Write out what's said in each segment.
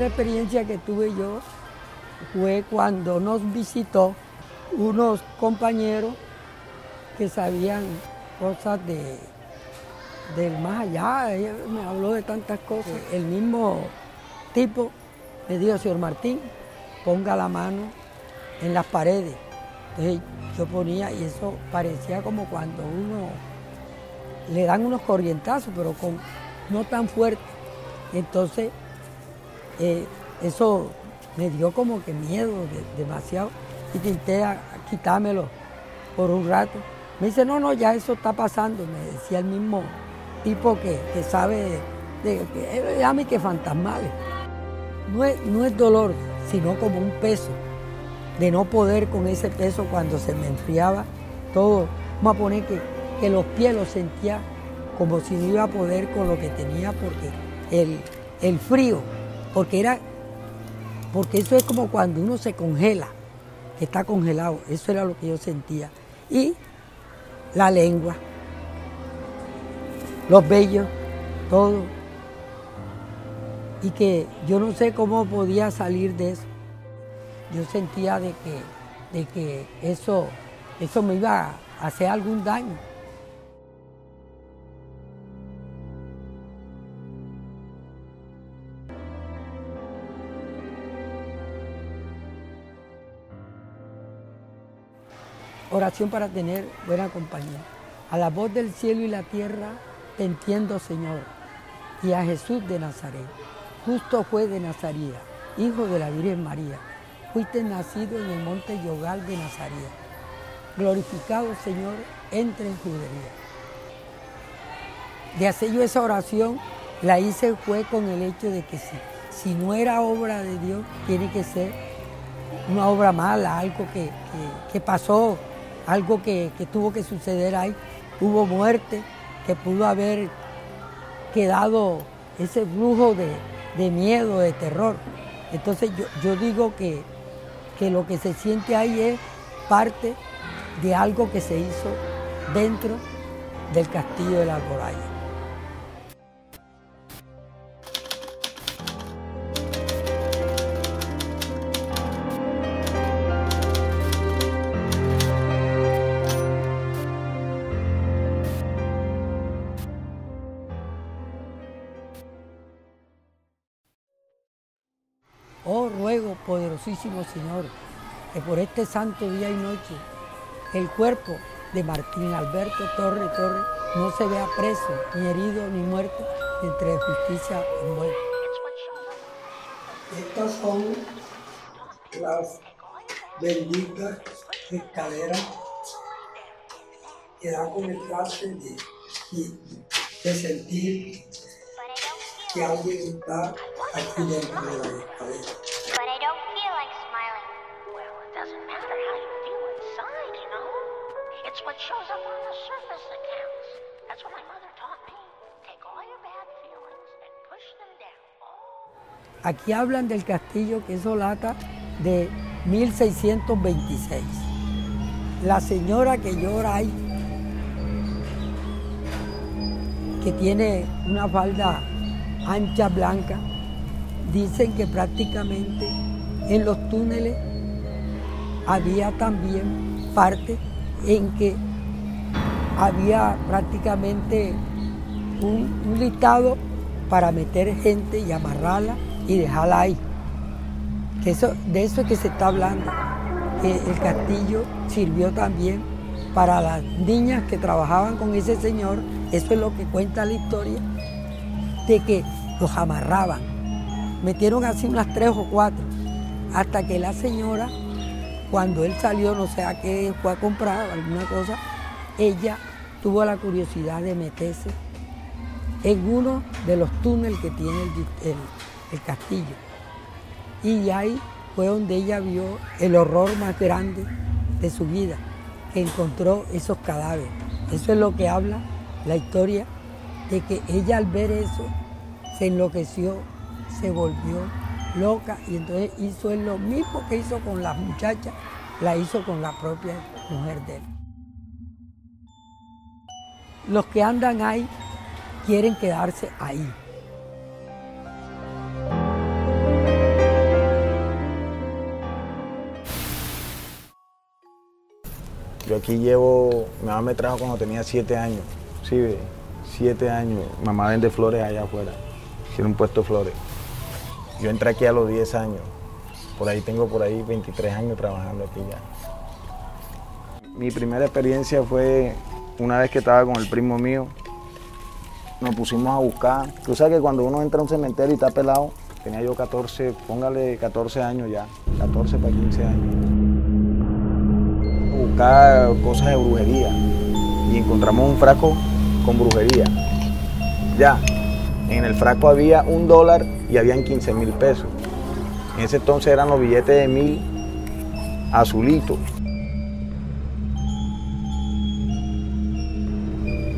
primera experiencia que tuve yo fue cuando nos visitó unos compañeros que sabían cosas de, del más allá. Ella me habló de tantas cosas. El mismo tipo me dijo, señor Martín, ponga la mano en las paredes. Entonces yo ponía y eso parecía como cuando uno le dan unos corrientazos, pero con, no tan fuerte. Entonces eh, eso me dio como que miedo demasiado y intenté quitármelo por un rato. Me dice, no, no, ya eso está pasando, me decía el mismo tipo que, sabe de, que llame que fantasmales. No es, no es dolor, sino como un peso, de no poder con ese peso cuando se me enfriaba todo. Vamos a poner que, que los pies los sentía como si no iba a poder con lo que tenía porque el, el frío, porque era, porque eso es como cuando uno se congela, que está congelado, eso era lo que yo sentía. Y la lengua, los vellos, todo. Y que yo no sé cómo podía salir de eso. Yo sentía de que, de que eso, eso me iba a hacer algún daño. Oración para tener buena compañía. A la voz del cielo y la tierra te entiendo, Señor. Y a Jesús de Nazaret, justo fue de Nazaret, hijo de la Virgen María. Fuiste nacido en el monte Yogal de Nazaret. Glorificado, Señor, entre en judería. De hacer yo esa oración, la hice fue con el hecho de que si, si no era obra de Dios, tiene que ser una obra mala, algo que, que pasó algo que, tuvo que suceder ahí. Hubo muerte, que pudo haber quedado ese flujo de, miedo, de terror. Entonces yo, digo que, que, lo que se siente ahí es parte de algo que se hizo dentro del castillo de la Alboraya. Poderosísimo Señor, que por este santo día y noche el cuerpo de Martín Alberto Torre Torre no se vea preso, ni herido, ni muerto, entre justicia y muerte. Estas son las benditas escaleras que dan con el clase de, de sentir que alguien está aquí dentro de la escalera. Aquí hablan del castillo que es Solata de 1626. La señora que llora ahí, que tiene una falda ancha blanca, dicen que prácticamente en los túneles había también parte en que había prácticamente un, listado para meter gente y amarrarla y dejarla ahí. Que eso, de eso es que se está hablando. Que el castillo sirvió también para las niñas que trabajaban con ese señor. Eso es lo que cuenta la historia, de que los amarraban. Metieron así unas tres o cuatro, hasta que la señora, cuando él salió, no sé a qué fue a comprar alguna cosa, ella tuvo la curiosidad de meterse en uno de los túneles que tiene el, castillo. Y ahí fue donde ella vio el horror más grande de su vida, que encontró esos cadáveres. Eso es lo que habla la historia de que ella al ver eso se enloqueció, se volvió loca y entonces hizo lo mismo que hizo con las muchachas, la hizo con la propia mujer de él. Los que andan ahí quieren quedarse ahí. Yo aquí llevo, mi mamá me trajo cuando tenía siete años, sí, ve, siete años. Mamá vende flores allá afuera, tiene un puesto flores. Yo entré aquí a los 10 años, por ahí tengo por ahí 23 años trabajando aquí ya. Mi primera experiencia fue una vez que estaba con el primo mío, nos pusimos a buscar. Tú sabes que cuando uno entra a un cementerio y está pelado, tenía yo 14, póngale 14 años ya, 14 para 15 años. Cosas de brujería y encontramos un frasco con brujería. Ya, en el frasco había un dólar y habían 15 mil pesos. En ese entonces eran los billetes de mil azulitos.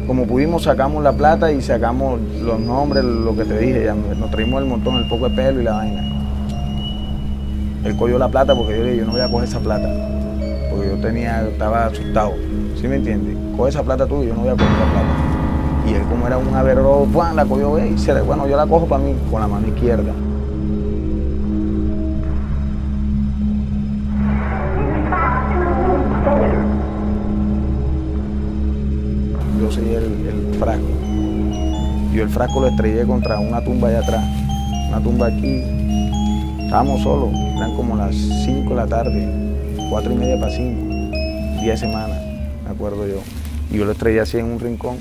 como pudimos sacamos la plata y sacamos los nombres, lo que te dije, nos traímos el montón, el poco de pelo y la vaina. Él cogió la plata porque yo le dije, yo no voy a coger esa plata, porque yo tenía, estaba asustado, ¿sí me entiendes? Coge esa plata tú y yo no voy a coger esa plata. Y él como era un averro, la cogió y se le, bueno, yo la cojo para mí con la mano izquierda. soy el, frasco. Yo el frasco lo estrellé contra una tumba allá atrás, una tumba aquí. Estábamos solos, eran como las 5 de la tarde, 4 y media para 5, 10 semanas, me acuerdo yo. Y yo lo estrellé así en un rincón.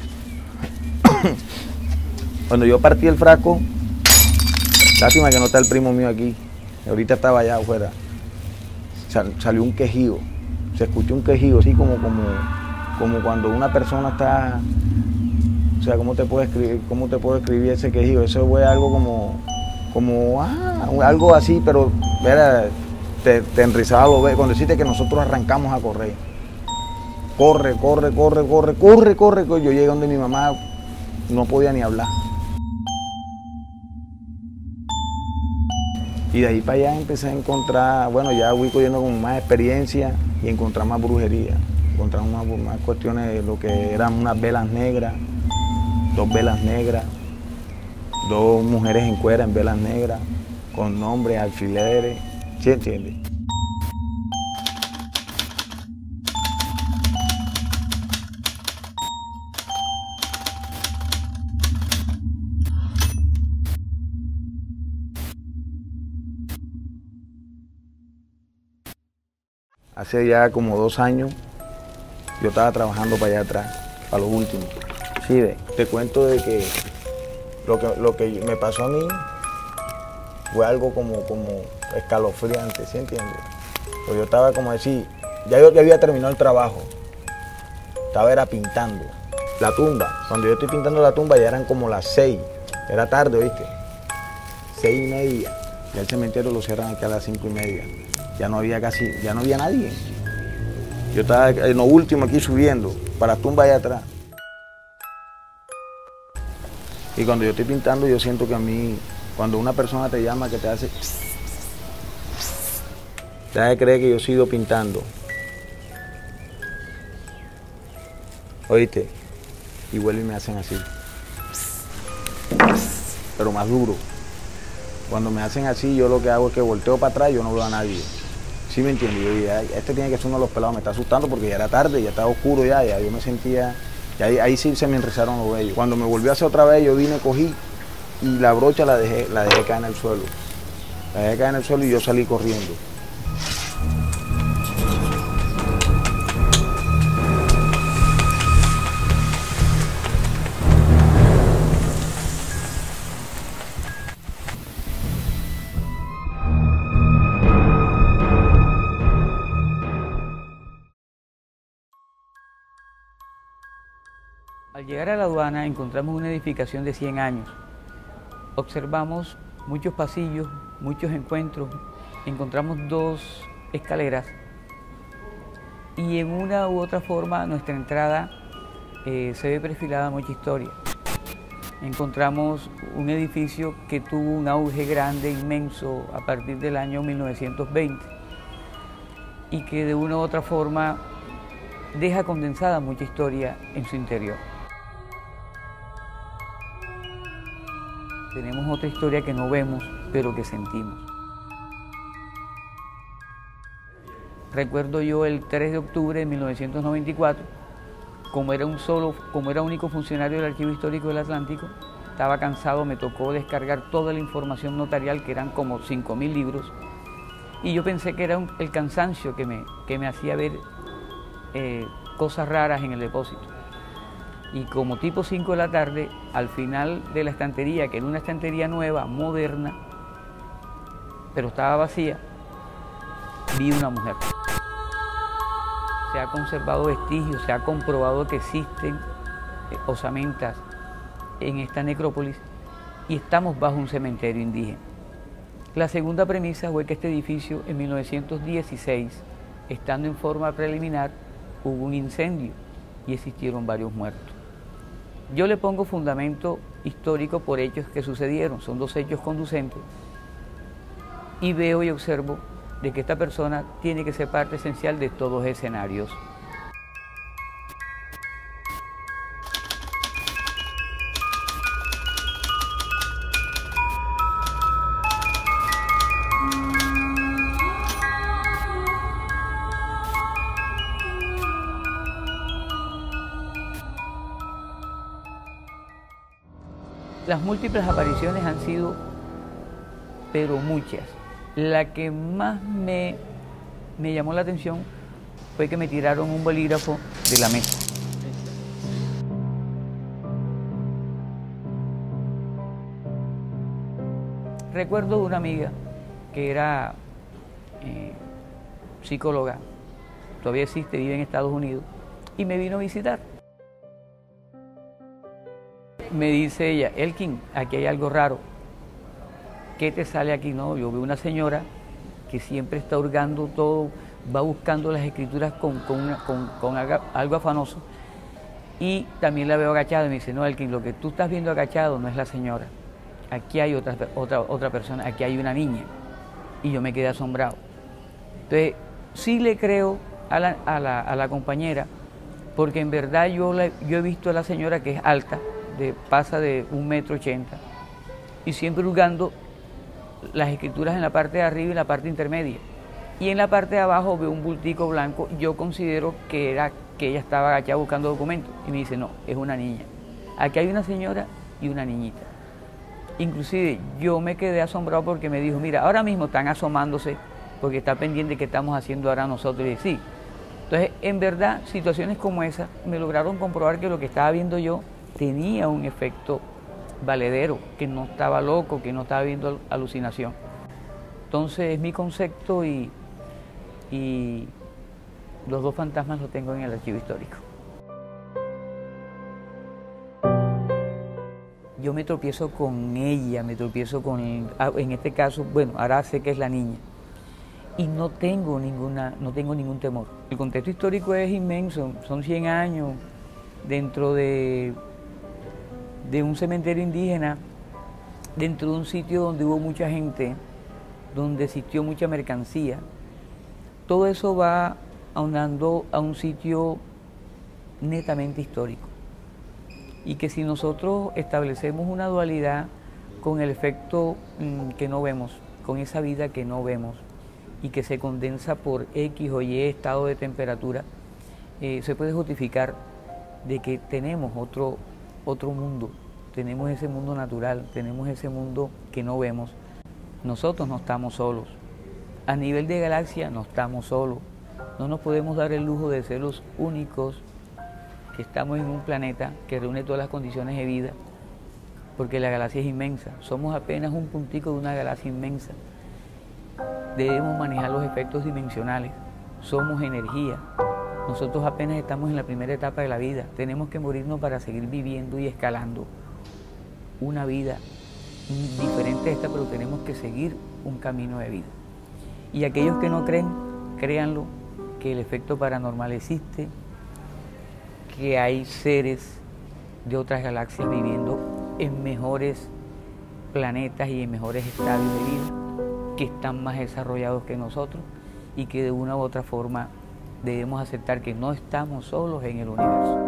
Cuando yo partí el frasco, lástima que no está el primo mío aquí, ahorita estaba allá afuera, salió un quejido, se escuchó un quejido así como, como, como cuando una persona está, o sea, ¿cómo te puedo escribir, cómo te puedo escribir ese quejido? Eso fue algo como, como, ah, algo así, pero, mira, te, te enrizaba lo ve cuando deciste que nosotros arrancamos a correr. Corre, corre, corre, corre, corre, corre, corre. Yo llegué donde mi mamá no podía ni hablar. Y de ahí para allá empecé a encontrar, bueno, ya fui cogiendo con más experiencia y encontrar más brujería encontramos más, cuestiones de lo que eran unas velas negras, dos velas negras, dos mujeres en cuera en velas negras, con nombres, alfileres, ¿sí entiendes? Hace ya como dos años yo estaba trabajando para allá atrás, para lo último. Sí, ve, te cuento de que lo que, lo que me pasó a mí fue algo como, como escalofriante, ¿sí entiendes? Pues yo estaba como decir, ya yo ya había terminado el trabajo, estaba era pintando la tumba. Cuando yo estoy pintando la tumba ya eran como las seis, era tarde, ¿oíste? Seis y media. Ya el cementerio lo cierran aquí a las cinco y media. Ya no había casi, ya no había nadie. Yo estaba en lo último aquí subiendo, para la tumba allá atrás. Y cuando yo estoy pintando, yo siento que a mí, cuando una persona te llama que te hace... Te hace creer que yo sigo pintando. ¿Oíste? Y vuelven y me hacen así. Pero más duro. Cuando me hacen así, yo lo que hago es que volteo para atrás y yo no veo a nadie. ¿Sí me entiendes? Yo dije, este tiene que ser uno de los pelados, me está asustando porque ya era tarde, ya estaba oscuro ya, ya yo me sentía, ahí, sí se me enrezaron los vellos. Cuando me volvió a hacer otra vez, yo vine, cogí y la brocha la dejé, la dejé caer en el suelo. La dejé caer en el suelo y yo salí corriendo. Al llegar a la aduana encontramos una edificación de 100 años. Observamos muchos pasillos, muchos encuentros, encontramos dos escaleras y en una u otra forma nuestra entrada eh, se ve perfilada mucha historia. Encontramos un edificio que tuvo un auge grande, inmenso, a partir del año 1920 y que de una u otra forma deja condensada mucha historia en su interior. Tenemos otra historia que no vemos, pero que sentimos. recuerdo yo el 3 de octubre de 1994, como era un solo, como era único funcionario del Archivo Histórico del Atlántico, estaba cansado, me tocó descargar toda la información notarial, que eran como 5.000 libros, y yo pensé que era el cansancio que me, que me hacía ver eh, cosas raras en el depósito. Y como tipo 5 de la tarde, al final de la estantería, que era una estantería nueva, moderna, pero estaba vacía, vi una mujer. Se ha conservado vestigios, se ha comprobado que existen eh, osamentas en esta necrópolis y estamos bajo un cementerio indígena. La segunda premisa fue que este edificio en 1916, estando en forma preliminar, hubo un incendio y existieron varios muertos. Yo le pongo fundamento histórico por hechos que sucedieron, son dos hechos conducentes, y veo y observo de que esta persona tiene que ser parte esencial de todos los escenarios. Las múltiples apariciones han sido, pero muchas. La que más me, me llamó la atención fue que me tiraron un bolígrafo de la mesa. Recuerdo de una amiga que era eh, psicóloga, todavía existe, vive en Estados Unidos, y me vino a visitar me dice ella, Elkin, aquí hay algo raro. ¿Qué te sale aquí? No, yo veo una señora que siempre está hurgando todo, va buscando las escrituras con, con, algo afanoso. Y también la veo agachada me dice, no, Elkin, lo que tú estás viendo agachado no es la señora. Aquí hay otra, otra, otra persona, aquí hay una niña. Y yo me quedé asombrado. Entonces, sí le creo a la, a la, a la compañera, porque en verdad yo, yo he visto a la señora que es alta, pasa de un metro ochenta y siempre hurgando las escrituras en la parte de arriba y la parte intermedia. Y en la parte de abajo veo un bultico blanco, yo considero que era que ella estaba agachada buscando documentos. Y me dice, no, es una niña. Aquí hay una señora y una niñita. Inclusive yo me quedé asombrado porque me dijo, mira, ahora mismo están asomándose porque está pendiente que estamos haciendo ahora nosotros. Y sí. Entonces, en verdad, situaciones como esa me lograron comprobar que lo que estaba viendo yo tenía un efecto valedero, que no estaba loco, que no estaba viendo alucinación. Entonces es mi concepto y, y los dos fantasmas los tengo en el archivo histórico. Yo me tropiezo con ella, me tropiezo con, ah, en este caso, bueno, ahora sé que es la niña, y no tengo, ninguna, no tengo ningún temor. El contexto histórico es inmenso, son 100 años dentro de de un cementerio indígena dentro de un sitio donde hubo mucha gente, donde existió mucha mercancía. Todo eso va aunando a un sitio netamente histórico. Y que si nosotros establecemos una dualidad con el efecto mm, que no vemos, con esa vida que no vemos y que se condensa por X o Y estado de temperatura, eh, se puede justificar de que tenemos otro, otro mundo, tenemos ese mundo natural, tenemos ese mundo que no vemos. Nosotros no estamos solos. A nivel de galaxia no estamos solos. No nos podemos dar el lujo de ser los únicos que estamos en un planeta que reúne todas las condiciones de vida, porque la galaxia es inmensa. Somos apenas un puntico de una galaxia inmensa. Debemos manejar los efectos dimensionales. Somos energía. Nosotros apenas estamos en la primera etapa de la vida. Tenemos que morirnos para seguir viviendo y escalando una vida diferente a esta, pero tenemos que seguir un camino de vida. Y aquellos que no creen, créanlo, que el efecto paranormal existe, que hay seres de otras galaxias viviendo en mejores planetas y en mejores estadios de vida, que están más desarrollados que nosotros y que de una u otra forma debemos aceptar que no estamos solos en el universo.